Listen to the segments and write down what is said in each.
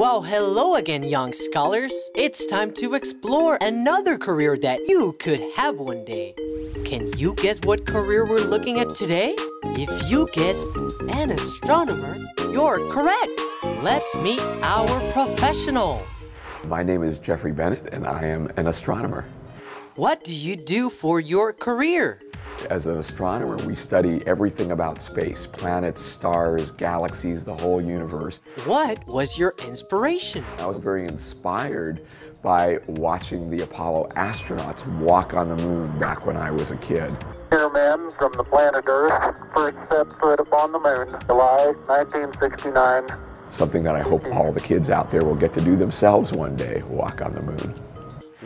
Well, hello again, young scholars. It's time to explore another career that you could have one day. Can you guess what career we're looking at today? If you guess an astronomer, you're correct. Let's meet our professional. My name is Jeffrey Bennett, and I am an astronomer. What do you do for your career? As an astronomer, we study everything about space planets, stars, galaxies, the whole universe. What was your inspiration? I was very inspired by watching the Apollo astronauts walk on the moon back when I was a kid. Here, men from the planet Earth, first set foot upon the moon, July 1969. Something that I hope all the kids out there will get to do themselves one day walk on the moon.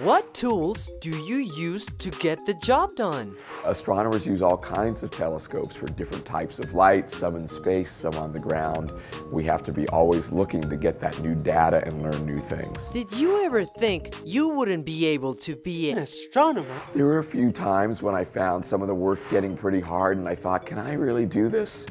What tools do you use to get the job done? Astronomers use all kinds of telescopes for different types of light, some in space, some on the ground. We have to be always looking to get that new data and learn new things. Did you ever think you wouldn't be able to be an astronomer? There were a few times when I found some of the work getting pretty hard and I thought, can I really do this?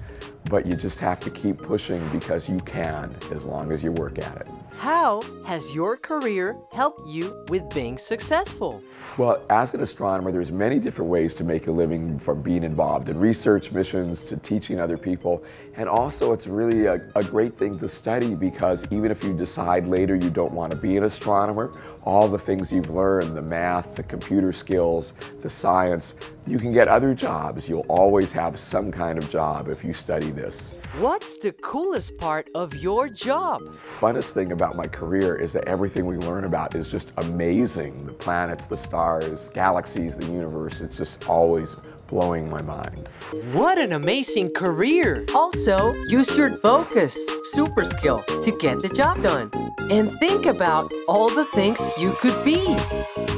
But you just have to keep pushing because you can as long as you work at it. How has your career helped you with being successful? Well, as an astronomer, there's many different ways to make a living from being involved in research missions to teaching other people. And also, it's really a, a, great thing to study because even if you decide later you don't want to be an astronomer, all the things you've learned, the math, the computer skills, the science, you can get other jobs. You'll always have some kind of job if you study this. What's the coolest part of your job? Funnest thing about my career is that everything we learn about is just amazing. The planets, the stars, galaxies, the universe, it's just always blowing my mind. What an amazing career! Also, use your focus, super skill to get the job done. And think about all the things you could be.